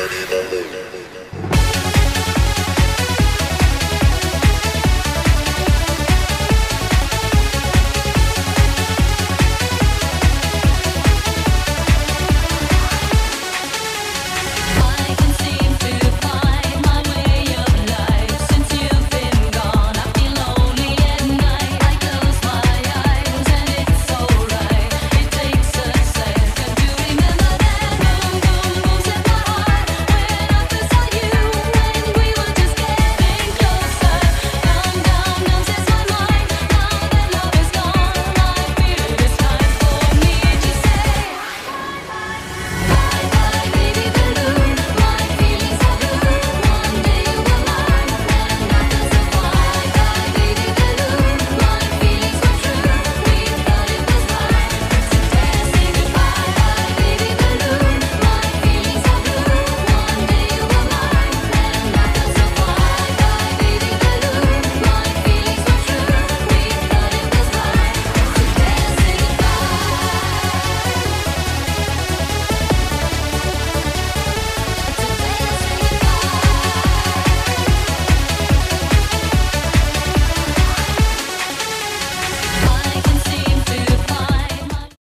Dirty Balloon.